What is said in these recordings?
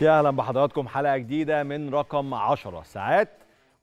يا أهلا بحضراتكم حلقة جديدة من رقم 10 ساعات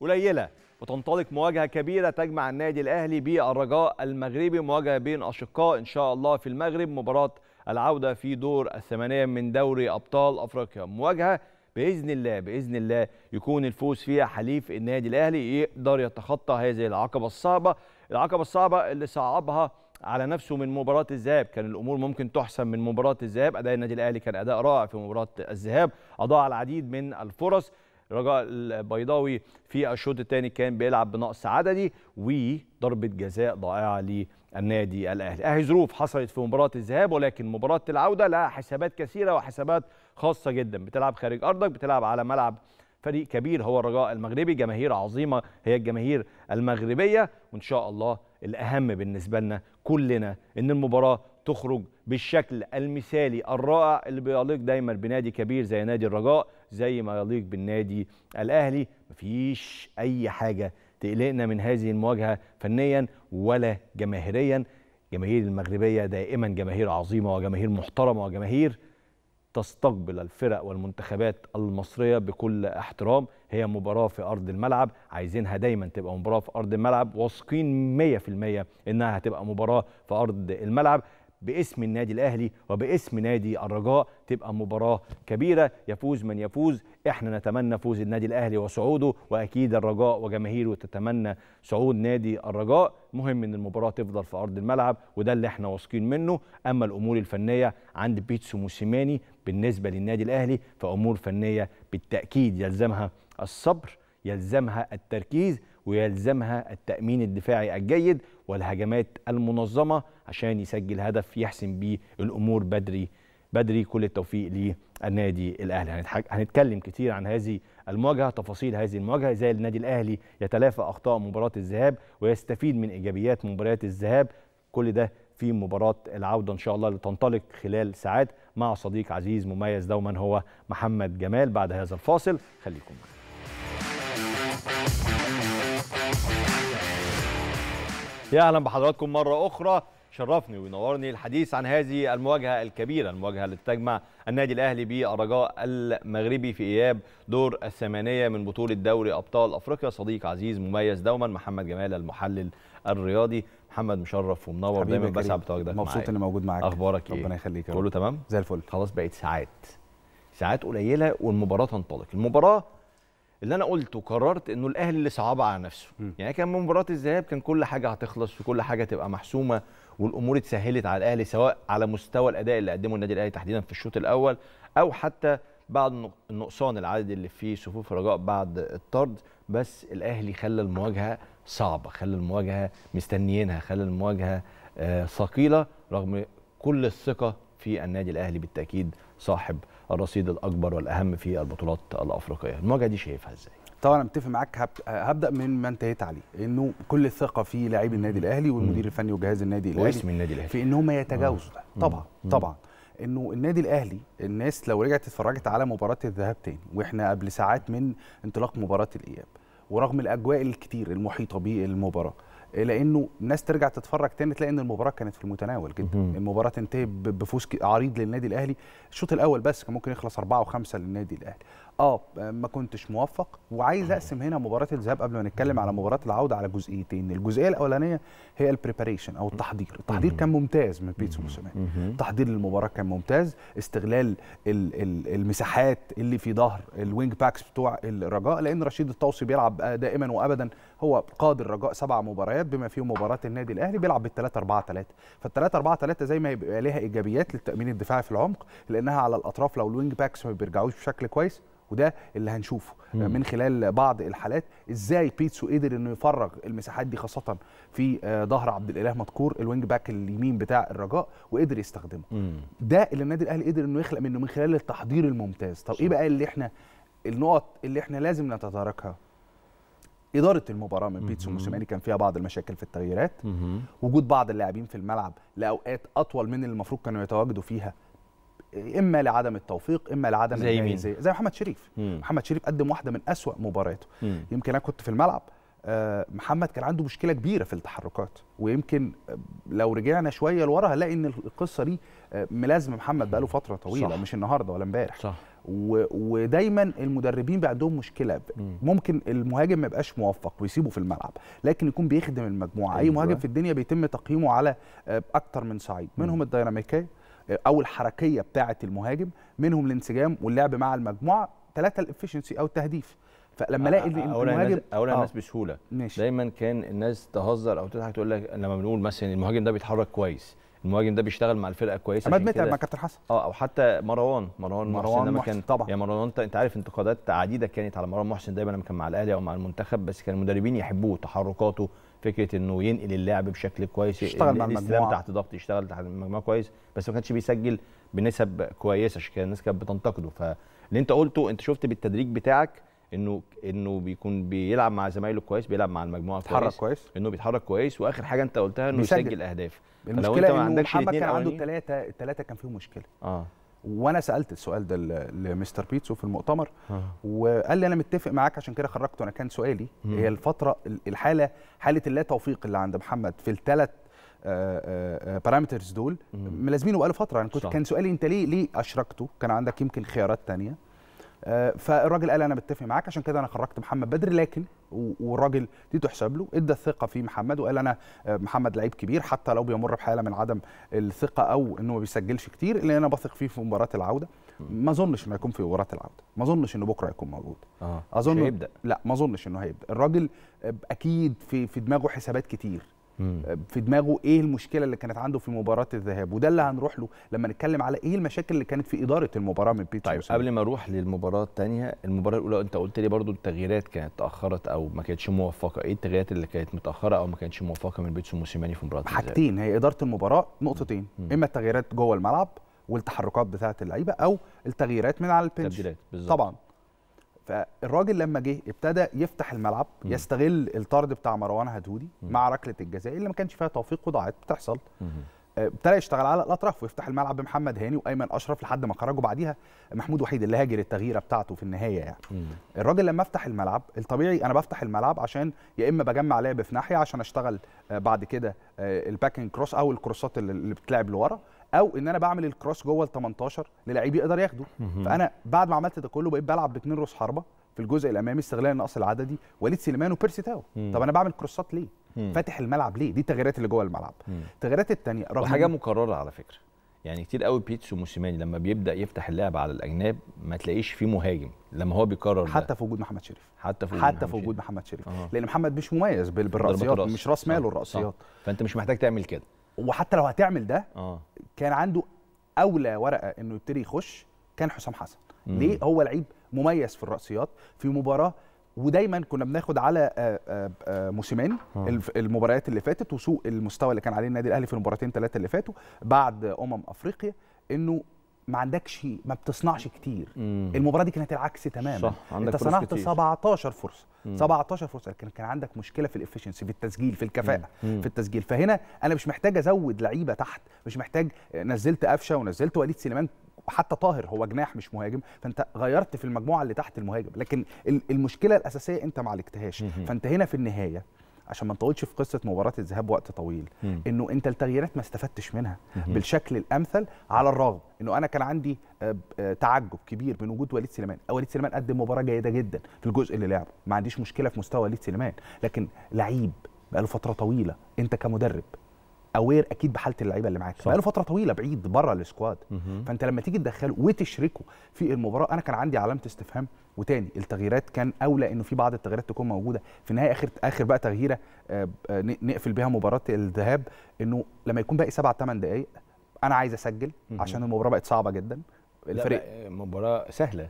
قليلة وتنطلق مواجهة كبيرة تجمع النادي الأهلي بالرجاء المغربي مواجهة بين أشقاء إن شاء الله في المغرب مباراة العودة في دور الثمانية من دوري أبطال أفريقيا. مواجهة بإذن الله بإذن الله يكون الفوز فيها حليف النادي الأهلي يقدر يتخطى هذه العقبة الصعبة العقبة الصعبة اللي صعبها على نفسه من مباراة الذهاب. كان الأمور ممكن تحسم من مباراة الذهاب. أداء النادي الأهلي كان أداء رائع في مباراة الذهاب. أضاع العديد من الفرص. رجاء البيضاوي في الشوط الثاني كان بيلعب بنقص عددي وضربة جزاء ضائعة للنادي الأهلي. اهي ظروف حصلت في مباراة الذهاب ولكن مباراة العودة لها حسابات كثيرة وحسابات خاصة جدا. بتلعب خارج أرضك بتلعب على ملعب فريق كبير هو الرجاء المغربي. جماهير عظيمة هي الجماهير المغربية. وإن شاء الله الأهم بالنسبة لنا كلنا إن المباراة تخرج بالشكل المثالي الرائع اللي بيليق دايما بنادي كبير زي نادي الرجاء زي ما يليق بالنادي الأهلي. مفيش أي حاجة تقلقنا من هذه المواجهة فنيا ولا جماهيريا. جماهير المغربية دائما جماهير عظيمة وجماهير محترمة وجماهير تستقبل الفرق والمنتخبات المصرية بكل احترام. هي مباراة في أرض الملعب. عايزينها دايما تبقى مباراة في أرض الملعب. واثقين 100% إنها هتبقى مباراة في أرض الملعب. باسم النادي الأهلي وباسم نادي الرجاء تبقى مباراة كبيرة. يفوز من يفوز. إحنا نتمنى فوز النادي الأهلي وصعوده وأكيد الرجاء وجماهيره تتمنى صعود نادي الرجاء. مهم إن المباراة تفضل في أرض الملعب وده اللي إحنا واثقين منه. أما الأمور الفنية عند بيتسو موسيماني بالنسبة للنادي الأهلي فأمور فنية بالتأكيد يلزمها الصبر يلزمها التركيز ويلزمها التأمين الدفاعي الجيد والهجمات المنظمة عشان يسجل هدف يحسم بيه الأمور بدري بدري. كل التوفيق للنادي الأهلي. هنتكلم كتير عن هذه المواجهة تفاصيل هذه المواجهة. إزاي النادي الأهلي يتلافى أخطاء مباراة الذهاب ويستفيد من إيجابيات مباريات الذهاب. كل ده في مباراة العودة إن شاء الله اللي تنطلق خلال ساعات مع صديق عزيز مميز دوما هو محمد جمال. بعد هذا الفاصل خليكم معنا. يا أهلا بحضراتكم مرة أخرى. شرفني وينورني الحديث عن هذه المواجهة الكبيرة المواجهة اللي تجمع النادي الأهلي بالرجاء المغربي في إياب دور الثمانية من بطولة دوري أبطال أفريقيا. صديق عزيز مميز دوما محمد جمال المحلل الرياضي. محمد مشرف ومنور دايما بسعد بتواجدك مبسوط إني موجود معاك. أخبارك إيه؟ ربنا يخليك كله تمام؟ زي الفل. خلاص بقت ساعات ساعات قليلة والمباراة تنطلق. المباراة اللي أنا قلت وقررت إنه الأهلي اللي صعبها على نفسه. م. يعني كان مباراة الذهاب كان كل حاجة هتخلص وكل حاجة تبقى محسومة. والأمور اتسهلت على الأهلي سواء على مستوى الأداء اللي قدمه النادي الأهلي تحديدا في الشوط الأول أو حتى بعد النقصان العدد اللي في صفوف الرجاء بعد الطرد. بس الأهلي خلى المواجهة صعبة خلى المواجهة مستنيينها خلى المواجهة ثقيلة رغم كل الثقة في النادي الأهلي بالتأكيد صاحب الرصيد الأكبر والأهم في البطولات الأفريقية. المواجهة دي شايفها إزاي؟ طبعا متفق معاك. هبدأ من ما انتهيت عليه إنه كل الثقة في لاعبي النادي الأهلي والمدير الفني وجهاز النادي الأهلي واسم النادي الأهلي. في ان هم يتجاوزوا ده. طبعا طبعا. إنه النادي الأهلي الناس لو رجعت اتفرجت على مباراة الذهاب تاني وإحنا قبل ساعات من انطلاق مباراة الإياب ورغم الأجواء الكتير المحيطة بالمباراه لأنه الناس ترجع تتفرج تاني تلاقي إن المباراة كانت في المتناول جدا. المباراة تنتهي بفوز عريض للنادي الأهلي. الشوط الأول بس كان ممكن يخلص أربعة وخمسة للنادي الأهلي. آه ما كنتش موفق وعايز أقسم هنا مباراة الذهاب قبل ما نتكلم على مباراة العودة على جزئيتين. الجزئية الأولانية هي ال preparation أو التحضير. التحضير كان ممتاز من بيتسو موسيماني. التحضير للمباراة كان ممتاز. استغلال المساحات اللي في ظهر ال wing backs بتوع الرجاء لأن رشيد الطوسي بيلعب دائما وابدا. هو قاد الرجاء سبع مباريات بما فيهم مباراة النادي الأهلي بيلعب بال 3 4 3 فال 3 4 3 زي ما يبقى ليها إيجابيات للتامين الدفاعي في العمق لأنها على الأطراف لو ال wing backs ما بيرجعوش بشكل كويس وده اللي هنشوفه مم. من خلال بعض الحالات. إزاي بيتسو قدر إنه يفرغ المساحات دي خاصة في ظهر عبد الإله مذكور ال wing back اليمين بتاع الرجاء وقدر يستخدمه. مم. ده اللي النادي الأهلي قدر إنه يخلق منه من خلال التحضير الممتاز. طب إيه بقى اللي إحنا النقط اللي إحنا لازم نتداركها إدارة المباراة من بيتسو موسيماني كان فيها بعض المشاكل في التغييرات. مم. وجود بعض اللاعبين في الملعب. لأوقات أطول من اللي المفروض كانوا يتواجدوا فيها. إما لعدم التوفيق إما لعدم زي مين؟ زي, زي محمد شريف مم. محمد شريف قدم واحدة من أسوأ مبارياته يمكن أنا كنت في الملعب آه، محمد كان عنده مشكلة كبيرة في التحركات ويمكن آه، لو رجعنا شوية لورا هنلاقي إن القصة دي آه، ملازمة محمد بقاله فترة طويلة صح. مش النهارده ولا امبارح صح. ودايما المدربين بقى عندهم مشكلة مم. ممكن المهاجم ما يبقاش موفق ويسيبه في الملعب لكن يكون بيخدم المجموعة أي أيوة. مهاجم في الدنيا بيتم تقييمه على أكتر من صعيد منهم الديناميكية أو الحركية بتاعه المهاجم منهم الانسجام واللعب مع المجموعة ثلاثة الافشنسي أو التهديف. فلما ألاقي المهاجم الناس اقولها آه، الناس بسهولة. ماشي. دايما كان الناس تهزر أو تضحك تقول لك لما بنقول مثلا المهاجم ده بيتحرك كويس المهاجم ده بيشتغل مع الفرقة كويس عماد متعب مع كابتن حسن آه أو حتى مروان مروان محسن مروان لما محسن كان طبعا. يا مروان انت أنت عارف انتقادات عديدة كانت على مروان محسن دايما لما كان مع الأهلي أو مع المنتخب بس كان المدربين يحبوه تحركاته فكرة إنه ينقل اللعب بشكل كويس يشتغل مع المجموعة. تحت ضغط يشتغل تحت المجموعه كويس بس ما كانش بيسجل بنسب كويسة عشان كده الناس كانت بتنتقده. فاللي أنت قلته أنت شفت بالتدريج بتاعك إنه إنه بيكون بيلعب مع زمايله كويس بيلعب مع المجموعة كويس كويس. إنه بيتحرك كويس وآخر حاجة أنت قلتها إنه بيسجل. يسجل أهداف. المشكلة أنت ما إنه عندكش كان عنده الثلاثه الثلاثه كان فيهم مشكلة. آه. وأنا سألت السؤال ده لمستر بيتسو في المؤتمر آه. وقال لي أنا متفق معاك عشان كده خرجته أنا كان سؤالي مم. هي الفترة الحالة حالة اللا توفيق اللي عند محمد في الثلاث بارامترز دول مم. ملازمينه بقاله فترة أنا كنت صح. كان سؤالي أنت ليه ليه أشركته كان عندك يمكن خيارات تانية آه، فالراجل قال أنا متفق معاك عشان كده أنا خرجت محمد بدري لكن والراجل دي تحسب له إدى الثقة في محمد وقال أنا آه، محمد لعيب كبير حتى لو بيمر بحالة من عدم الثقة أو إنه ما بيسجلش كتير اللي أنا بثق فيه في مباراة العودة. ما أظنش إنه هيكون في مباراة العودة. ما أظنش إنه بكرة هيكون موجود. آه أظن هيبدأ. لا ما أظنش إنه هيبدأ. الراجل آه، أكيد في في دماغه حسابات كتير. في دماغه إيه المشكلة اللي كانت عنده في مباراة الذهاب؟ وده اللي هنروح له لما نتكلم على إيه المشاكل اللي كانت في إدارة المباراة من بيتسو طيب. قبل ما أروح للمباراة الثانية المباراة الأولى أنت قلت لي برضو التغييرات كانت تأخرت أو ما كانتش موفقة. إيه التغييرات اللي كانت متأخرة أو ما كانتش موفقة من بيتسو موسيماني في مباراة؟ حاجتين هي إدارة المباراة نقطتين. مم. إما التغييرات جوه الملعب والتحركات بتاعة اللعيبة أو التغييرات من على البنش. طبعا. فالراجل لما جه ابتدى يفتح الملعب مم. يستغل الطرد بتاع مروان هدودي مم. مع ركلة الجزاء اللي ما كانش فيها توفيق وضاعت بتحصل. آه، ابتدى يشتغل على الأطراف ويفتح الملعب بمحمد هاني وأيمن أشرف لحد ما خرجوا بعديها محمود وحيد اللي هاجر التغييرة بتاعته في النهاية يعني مم. الراجل لما افتح الملعب الطبيعي أنا بفتح الملعب عشان يا إما بجمع لعب في ناحية عشان أشتغل آه، بعد كده آه، ال backing cross أو الكروسات اللي- اللي بتلعب لورا أو إن أنا بعمل ال cross جوه ال 18 للعيب يقدر ياخده. فأنا بعد ما عملت ده كله بقيت بلعب باثنين رؤوس حربة في الجزء الأمامي استغلال النقص العددي وليد سليمان وبيرسي تاو. طب أنا بعمل كروسات ليه. فاتح الملعب ليه دي التغييرات اللي جوه الملعب. التغييرات الثانية رغم وحاجة إن- مكررة على فكرة يعني كتير قوي بيتسو موسيماني لما بيبدأ يفتح اللعب على الأجناب ما تلاقيش فيه مهاجم لما هو بيكرر ده. حتى في وجود محمد شريف حتى في حتى محمد في وجود شريف. محمد شريف آه. لأن محمد مش مميز بالرأسيات الراس. مش راس ماله الراسيات. فأنت مش محتاج تعمل كده وحتى لو هتعمل ده آه كان عنده أولى ورقة إنه يبتدي يخش كان حسام حسن مم. ليه هو لعيب مميز في الرأسيات في مباراة ودايما كنا بناخد على آه، آه، آه، موسيماني آه. المباريات اللي فاتت وسوء المستوى اللي كان عليه النادي الأهلي في المباراتين ثلاثة اللي فاتوا بعد أمم أفريقيا إنه ما عندكش ما بتصنعش كتير مم. المباراة دي كانت العكس تماما صح، عندك انت صنعت كتير. 17 فرصة مم. 17 فرصة لكن كان عندك مشكلة في الافشنسي في التسجيل في الكفاءة مم. في التسجيل فهنا أنا مش محتاج أزود لعيبة تحت مش محتاج نزلت قفشة ونزلت وليد سليمان حتى طاهر هو جناح مش مهاجم فأنت غيرت في المجموعة اللي تحت المهاجم لكن ال- المشكلة الأساسية أنت ما عالجتهاش. فأنت هنا في النهاية عشان ما نطولش في قصة مباراة الذهاب وقت طويل مم. إنه أنت التغييرات ما استفدتش منها مهم. بالشكل الأمثل على الرغم إنه أنا كان عندي آه، آه، تعجب كبير من وجود وليد سليمان وليد سليمان قدم مباراة جيدة جدا في الجزء اللي لعبه ما عنديش مشكلة في مستوى وليد سليمان لكن لعيب بقاله فترة طويلة أنت كمدرب اوير أكيد بحالة اللعيبة اللي معاك. بقاله فترة طويلة بعيد بره السكواد. فأنت لما تيجي تدخله وتشركه في المباراة أنا كان عندي علامة استفهام وتاني التغييرات كان أولى إنه في بعض التغييرات تكون موجودة في النهاية آخر آخر بقى تغييرة آه، آه، نقفل بيها مباراة الذهاب إنه لما يكون باقي سبع ثمان دقائق أنا عايز أسجل. عشان المباراة بقت صعبة جدا الفريق مباراة سهلة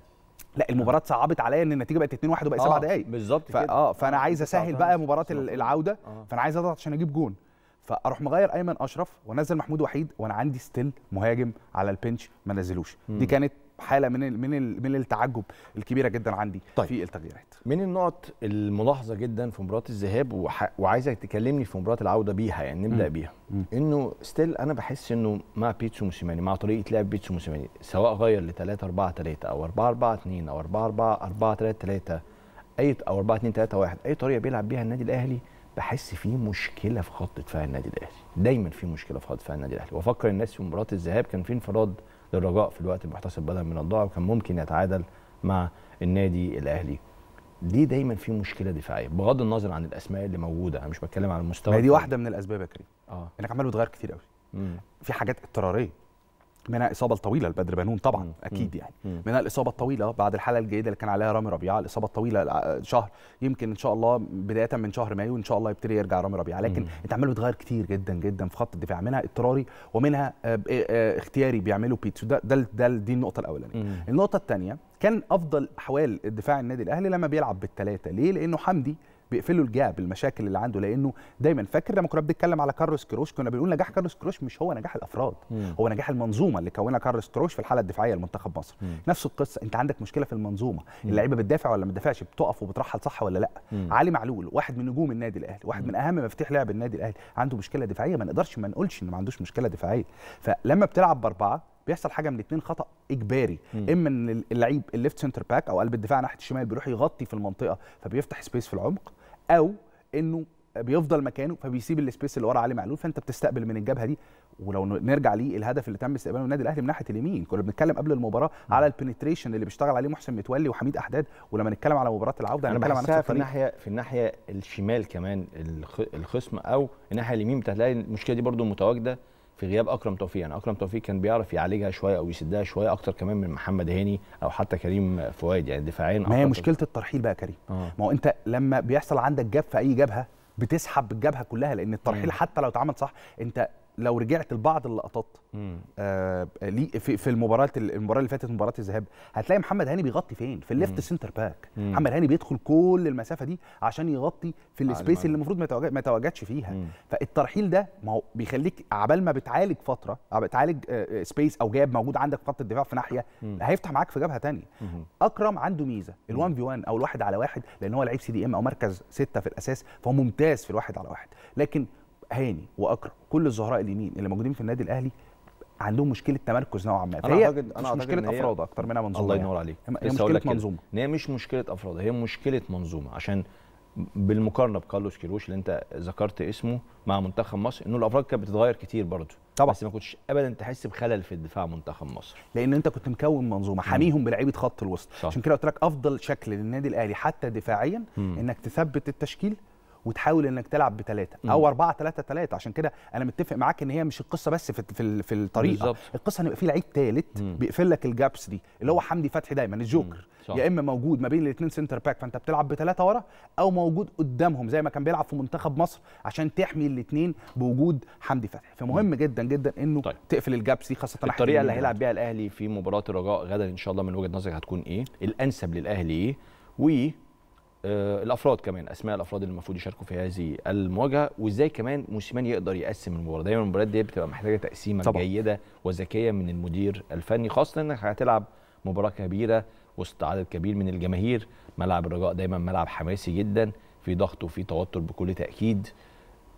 لا المباراة صعبت عليا إن النتيجة بقت 2 1 وبقى سبع آه، دقائق بالظبط كده آه فأنا آه، عايز أسهل. بقى مباراة العودة آه. فأنا عايز أضغط عشان أجيب جون فاروح مغير ايمن اشرف وانزل محمود وحيد وأنا عندي still مهاجم على ال bench ما نزلوش. دي كانت حالة من ال من ال من التعجب الكبيرة جدا عندي طيب. في التغييرات من النقط الملاحظة جدا في مباراة الذهاب وح... وعايزك تكلمني في مباراة العودة بيها يعني نبدأ مم. بيها مم. إنه still أنا بحس إنه مع بيتسو موسيماني مع طريقة لعب بيتسو موسيماني سواء غير ل 3 4 3 أو 4 4 2 أو 4 4 4 3 3 أي أو 4 2 3 1 أي طريقة بيلعب بيها النادي الأهلي بحس فيه مشكلة في خط دفاع النادي الأهلي. دايما في مشكلة في خط دفاع النادي الأهلي. وأفكر الناس في مباراة الذهاب كان في انفراد للرجاء في الوقت المحتسب بدل من الضاع وكان ممكن يتعادل مع النادي الأهلي. ليه دايما في مشكلة دفاعية بغض النظر عن الأسماء اللي موجودة. أنا مش بتكلم على المستوى ما دي. واحدة من الأسباب يا كريم. آه. إنك عمال بتغير كتير قوي. في حاجات اضطرارية. منها الإصابة الطويلة لبدر بنون طبعا مم. أكيد يعني مم. منها الإصابة الطويلة بعد الحالة الجيدة اللي كان عليها رامي ربيعة الإصابة الطويلة شهر يمكن إن شاء الله بداية من شهر مايو إن شاء الله يبتدي يرجع رامي ربيعة لكن مم. انت عمال بتغير كتير جدا جدا في خط الدفاع منها اضطراري ومنها آه، آه، اختياري بيعملوا بيتسو ده ده ده دي النقطة الأولانية. النقطة الثانية كان أفضل احوال الدفاع النادي الأهلي لما بيلعب بالثلاثه ليه لأنه حمدي بيقفلوا ال gap المشاكل اللي عنده لأنه دايما فاكر لما كنا بنتكلم على كارلوس كيروش كنا بنقول نجاح كارلوس كيروش مش هو نجاح الأفراد مم. هو نجاح المنظومة اللي كونها كارلوس كيروش في الحالة الدفاعية لمنتخب مصر مم. نفس القصة أنت عندك مشكلة في المنظومة. اللعيبة بتدافع ولا ما بتدافعش بتقف وبترحل صح ولا لأ مم. علي معلول واحد من نجوم النادي الأهلي واحد من أهم مفاتيح لعب النادي الأهلي عنده مشكلة دفاعية ما نقدرش ما نقولش إنه ما عندوش مشكلة دفاعية فلما بتلعب بأربعة بيحصل حاجة من اتنين خطأ إجباري. مم. إما إن اللعيب ال left center back أو قلب الدفاع ناحية الشمال بيروح يغطي في المنطقة فبيفتح space في العمق أو إنه بيفضل مكانه فبيسيب ال space اللي ورا علي معلول فأنت بتستقبل من الجبهة دي. ولو نرجع ليه الهدف اللي تم استقباله النادي الأهلي من ناحية اليمين. كنا بنتكلم قبل المباراة على ال penetration اللي بيشتغل عليه محسن متولي وحميد أحداد ولما نتكلم على مباراة العودة أنا هنتكلم على نفس في الناحيه في الناحيه الشمال كمان الخ- الخصم أو الناحية اليمين بتلاقي المشكلة دي برضو متواجدة. في غياب أكرم توفيق. يعني أكرم توفيق كان بيعرف يعالجها شوية أو يسدها شوية أكتر كمان من محمد هاني أو حتى كريم فؤاد. يعني دفاعيا ما هي مشكلة الترحيل بقى كريم. آه. ما هو أنت لما بيحصل عندك gap في أي جبهة بتسحب الجبهه كلها لأن الترحيل مم. حتى لو اتعمل صح أنت لو رجعت لبعض اللقطات. آه في, في المباراه المباراه اللي فاتت مباراه الذهاب هتلاقي محمد هاني بيغطي فين في ال left center back مم. محمد هاني بيدخل كل المسافة دي عشان يغطي في ال space. اللي المفروض ما يتواجد- ما يتواجدش فيها مم. فالترحيل ده ما هو بيخليك عبال ما بتعالج فترة بتعالج آه، آه، space أو gap موجود عندك في خط الدفاع في ناحية مم. هيفتح معاك في جبهة مم. أكرم عنده ميزة ال1 في 1 أو الواحد على واحد لأن هو لعيب سي دي إم أو مركز ستة في الأساس فهو ممتاز في الواحد على واحد لكن هاني وأكرم كل الظهراء اليمين اللي موجودين في النادي الأهلي عندهم مشكلة تمركز نوعا ما فهي أعتقد- مش مشكلة أفراد أكتر منها منظومة الله يعني. ينور عليك هي مشكلة. منظومة إن هي مش مشكلة أفراد هي مشكلة منظومة عشان بالمقارنة بكارلوس كيروش اللي أنت ذكرت اسمه مع منتخب مصر إنه الأفراد كانت بتتغير كتير برضه طبعا. بس ما كنتش ابدا تحس بخلل في الدفاع منتخب مصر لأن أنت كنت مكون منظومة حاميهم بلعيبة خط الوسط صح. عشان كده قلت لك أفضل شكل للنادي الأهلي حتى دفاعيا مم. إنك تثبت التشكيل وتحاول إنك تلعب بثلاثه مم. أو 4 3 3 عشان كده أنا متفق معاك إن هي مش القصة بس في في, في الطريقة بالظبط. القصة إن يبقى في لعيب ثالث مم. بيقفل لك ال gaps دي اللي هو حمدي فتحي دايما الجوكر. يا إما موجود ما بين الاثنين center back فأنت بتلعب بثلاثه ورا أو موجود قدامهم زي ما كان بيلعب في منتخب مصر عشان تحمي الاثنين بوجود حمدي فتحي فمهم جدا جدا إنه طيب. تقفل ال gaps دي خاصة الطريقة اللي هيلعب بيها الأهلي في مباراة الرجاء غدا إن شاء الله من وجهة نظرك هتكون إيه الأنسب للأهلي إيه و الأفراد كمان أسماء الأفراد اللي المفروض يشاركوا في هذه المواجهة وإزاي كمان موسيماني يقدر يقسم المباراة. دايما المباريات دي بتبقى محتاجة تقسيمة طبعا. جيدة وذكية من المدير الفني خاصة إنك هتلعب مباراة كبيرة وسط عدد كبير من الجماهير. ملعب الرجاء دايما ملعب حماسي جدا في ضغط وفي توتر بكل تأكيد.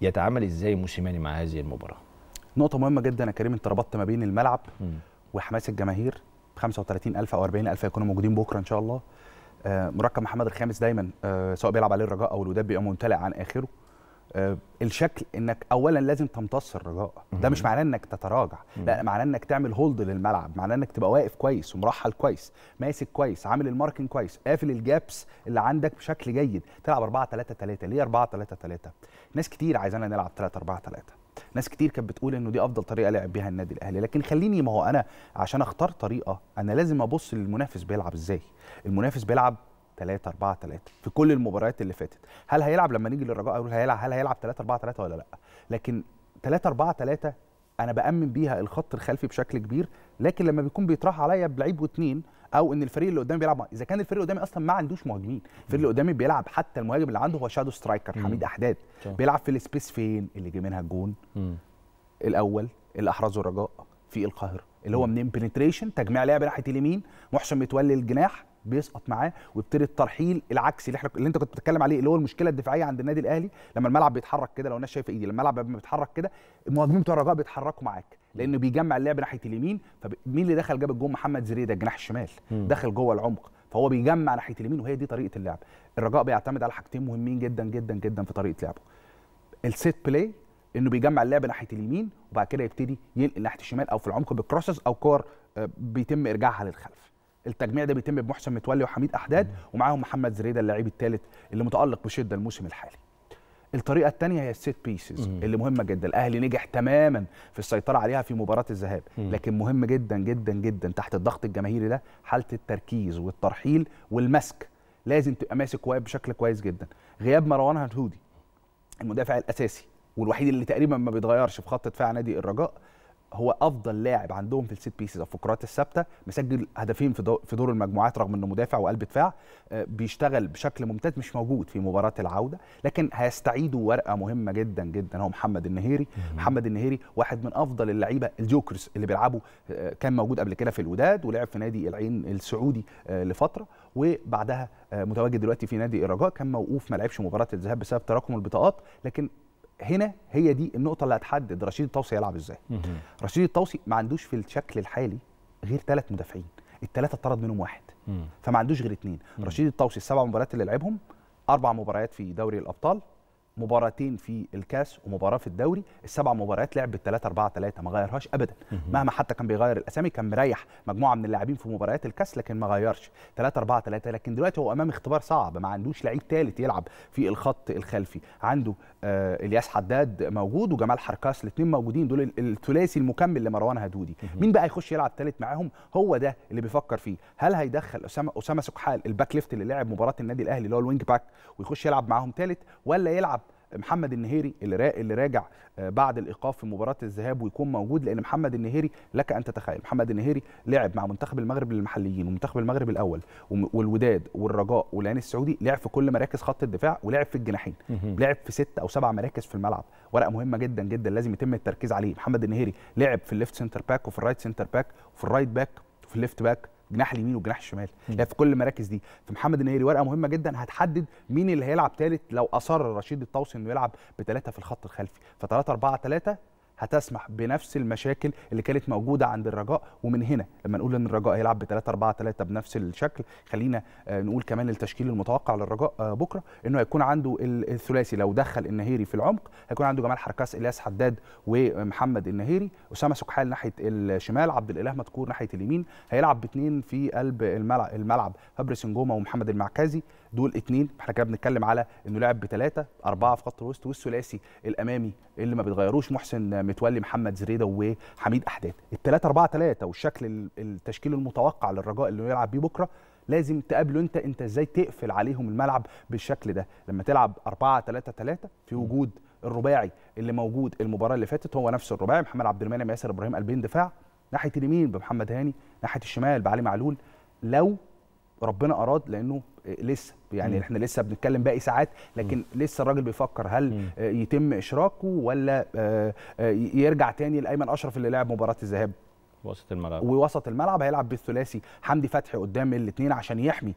يتعامل إزاي موسيماني مع هذه المباراة؟ نقطة مهمة جدا يا كريم انت ربطت ما بين الملعب مم. وحماس الجماهير. 35000 أو 40000 هيكونوا موجودين بكرة إن شاء الله. آه، مركب محمد الخامس دايما آه، سواء بيلعب عليه الرجاء أو الوداد بيبقى ممتلئ عن آخره. آه، الشكل إنك اولا لازم تمتص الرجاء. ده مش معناه إنك تتراجع. لا معناه إنك تعمل hold للملعب. معناه إنك تبقى واقف كويس ومرحل كويس ماسك كويس عامل ال marking كويس قافل ال gaps اللي عندك بشكل جيد. تلعب 4 3 3 ليه 4 3 3 ناس كتير عايزانا نلعب 3 4 3 ناس كتير كانت بتقول إنه دي أفضل طريقة لعب بيها النادي الأهلي. لكن خليني ما هو أنا عشان أختار طريقة أنا لازم أبص للمنافس بيلعب إزاي. المنافس بيلعب 3 4 3 في كل المباريات اللي فاتت. هل هيلعب لما نيجي للرجاء؟ أقول هيلعب هل هيلعب 3 4 3 ولا لأ؟ لكن 3 4 3 أنا بأمن بيها الخط الخلفي بشكل كبير لكن لما بيكون بيطرح عليا بلعيب واثنين أو إن الفريق اللي قدامي بيلعب إذا كان الفريق اللي قدامي أصلا ما عندوش مهاجمين الفريق اللي قدامي بيلعب حتى المهاجم اللي عنده هو shadow striker حميد أحداد. بيلعب في ال space فين؟ اللي جه منها الجون. الأول اللي احرزه الرجاء في القاهرة اللي هو منين penetration تجميع لعب ناحية اليمين محسن متولي الجناح بيسقط معاه ويبتدي الترحيل العكسي اللي إحنا اللي انت كنت بتتكلم عليه اللي هو المشكلة الدفاعية عند النادي الأهلي لما الملعب بيتحرك كده لو الناس شايفة إيدي لما الملعب لما بيتحرك كده المهاجمين بتوع الرجاء بيتحركوا معاك لأنه بيجمع اللعب ناحية اليمين فمين اللي دخل جاب الجون؟ محمد زريدة الجناح الشمال. دخل جوه العمق فهو بيجمع ناحية اليمين وهي دي طريقة اللعب. الرجاء بيعتمد على حاجتين مهمين جدا جدا جدا في طريقة لعبه. ال set play إنه بيجمع اللعب ناحية اليمين وبعد كده يبتدي ينقل ناحية الشمال أو في العمق بال crosses أو كور آه، بيتم إرجاعها للخلف. التجميع ده بيتم بمحسن متولي وحميد أحداد ومعاهم محمد زريدة اللاعب الثالث اللي متألق بشدة الموسم الحالي. الطريقة الثانية هي ال set pieces مم. اللي مهمة جدا. الأهلي نجح تماما في السيطرة عليها في مباراة الذهاب. لكن مهم جدا جدا جدا تحت الضغط الجماهيري ده حالة التركيز والترحيل والمسك. لازم تبقى ماسك واقف بشكل كويس جدا. غياب مروان هدهودي المدافع الأساسي والوحيد اللي تقريبا ما بيتغيرش في خط دفاع نادي الرجاء هو أفضل لاعب عندهم في ال set pieces أو في الكرات الثابتة مسجل هدفين في في دور المجموعات رغم إنه مدافع وقلب دفاع آه، بيشتغل بشكل ممتاز مش موجود في مباراة العودة لكن هيستعيدوا ورقة مهمة جدا جدا. هو محمد النهيري محمد النهيري واحد من أفضل اللعيبة ال jokers اللي بيلعبوا آه، كان موجود قبل كده في الوداد ولعب في نادي العين السعودي آه، لفترة وبعدها متواجد دلوقتي في نادي الرجاء كان موقوف ما لعبش مباراة الذهاب بسبب تراكم البطاقات لكن هنا هي دي النقطة اللي هتحدد رشيد الطوسي يلعب إزاي. رشيد الطوسي ما عندوش في الشكل الحالي غير ثلاث مدافعين الثلاثه اتطرد منهم واحد. فما عندوش غير اثنين رشيد الطوسي السبع مباريات اللي لعبهم أربع مباريات في دوري الأبطال مباراتين في الكاس ومباراة في الدوري السبع مباريات لعب بالثلاثة 4 3 ما غيرهاش ابدا. مهما حتى كان بيغير الأسامي كان مريح مجموعة من اللاعبين في مباريات الكاس لكن ما غيرش. 3 4 3 لكن دلوقتي هو أمام اختبار صعب ما عندوش لعيب ثالث يلعب في الخط الخلفي. عنده آه إلياس حداد موجود وجمال حركاس الاثنين موجودين. دول ال- الثلاثي المكمل لمروان هدودي. مين بقى يخش يلعب ثالث معاهم؟ هو ده اللي بيفكر فيه. هل هيدخل اسامه أسامة سكحال ال back left اللي لعب مباراة النادي الأهلي اللي هو ال wing back ويخش يلعب معاهم ثالث ولا يلعب محمد النهيري اللي را... اللي راجع آه، بعد الإيقاف في مباراة الذهاب ويكون موجود لأن محمد النهيري لك أن تتخيل محمد النهيري لعب مع منتخب المغرب للمحليين ومنتخب المغرب الأول والوداد والرجاء والعين السعودي لعب في كل مراكز خط الدفاع ولعب في الجناحين لعب في ست أو سبع مراكز في الملعب ورقة مهمة جدا جدا لازم يتم التركيز عليه. محمد النهيري لعب في ال left center back وفي ال right center back وفي ال right back وفي ال left back جناح اليمين والجناح الشمال. لعب في كل المراكز دي. فمحمد النهيري ورقة مهمة جدا هتحدد مين اللي هيلعب ثالث لو أصر رشيد الطوسي إنه يلعب بثلاثه في الخط الخلفي. ف 3 4 3 هتسمح بنفس المشاكل اللي كانت موجودة عند الرجاء. ومن هنا لما نقول إن الرجاء هيلعب ب 3 4 3 بنفس الشكل خلينا آه، نقول كمان التشكيل المتوقع للرجاء آه، بكرة إنه هيكون عنده ال- الثلاثي لو دخل النهيري في العمق هيكون عنده جمال حركاس إلياس حداد ومحمد النهيري أسامة سكحال ناحية الشمال عبد الإله مذكور ناحية اليمين هيلعب باثنين في قلب الملعب فابريس نجومه ومحمد المعكازي. دول اثنين إحنا كده بنتكلم على انه لعب بثلاثه أربعة في خط الوسط والثلاثي الأمامي اللي ما بيتغيروش محسن متولي محمد زريدة وحميد احداد الثلاثه أربعة ثلاثة والشكل ال- التشكيل المتوقع للرجاء اللي يلعب بيه بكرة لازم تقابله انت انت إزاي تقفل عليهم الملعب بالشكل ده. لما تلعب 4 3 3 في وجود الرباعي اللي موجود المباراة اللي فاتت هو نفس الرباعي محمد عبد المنعم ياسر إبراهيم قلبين دفاع. ناحية اليمين بمحمد هاني ناحية الشمال بعلي معلول. لو ربنا أراد لأنه لسه يعني مم. إحنا لسه بنتكلم باقي ساعات لكن لسه الراجل بيفكر هل مم. آه، يتم إشراكه ولا آه، آه، يرجع تاني لأيمن أشرف اللي لعب مباراة الذهاب وسط الملعب ووسط الملعب هيلعب بالثلاثي حمدي فتحي قدام الاثنين عشان يحمي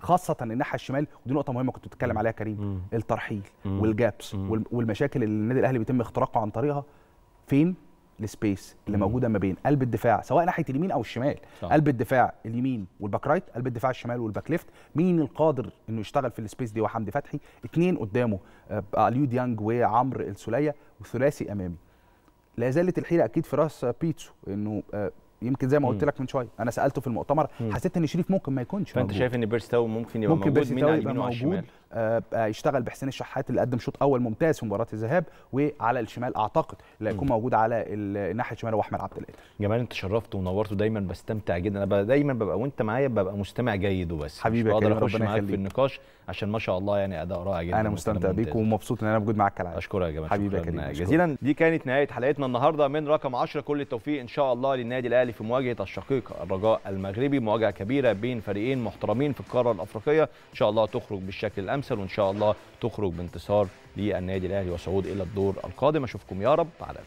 خاصة الناحية الشمال ودي نقطة مهمة كنت بتتكلم عليها كريم مم. الترحيل مم. وال gaps مم. وال- والمشاكل اللي النادي الأهلي بيتم اختراقه عن طريقها فين؟ ال space اللي. موجودة ما بين قلب الدفاع سواء ناحية اليمين أو الشمال. صح. قلب الدفاع اليمين وال back right قلب الدفاع الشمال وال back left مين القادر إنه يشتغل في ال space دي؟ وحمدي فتحي. اثنين قدامه آه، اليو ديانج وعمرو السولية وثلاثي أمامي. لا زالت الحيره أكيد في راس بيتسو إنه آه، يمكن زي ما قلت. لك من شوية أنا سألته في المؤتمر مم. حسيت إن شريف ممكن ما يكونش فأنت موجود. شايف إن بيرستاو ممكن يبقى ممكن موجود مين على اليمين وعلى الشمال آه، آه، يشتغل بحسين الشحات اللي قدم شوط أول ممتاز في مباراة الذهاب وعلى الشمال أعتقد اللي هيكون. موجود على ال- الناحية الشمال هو أحمد عبد القادر جمال أنت شرفت ونورت ودايما بستمتع جدا أنا دايما ببقى وأنت معايا ببقى مستمع جيد وبس حبيبي بقدر أخش معاك في. النقاش عشان ما شاء الله يعني أداء رائع جدا أنا مستمتع بيك. ومبسوط إن أنا موجود معاك كالعادة أشكرك يا جمال حبيبي. جزيلا دي كانت نهايه حلقتنا النهارده من رقم 10 كل التوفيق إن شاء الله للنادي الأهلي في مواجهة الشقيق الرجاء المغربي مواجهة كبيرة بين فريقين محترمين في القارة الأفريقية. إن شاء الله تخرج بالشكل الأمثل وإن شاء الله تخرج بانتصار للنادي الأهلي وصعود إلى الدور القادم. أشوفكم يا رب على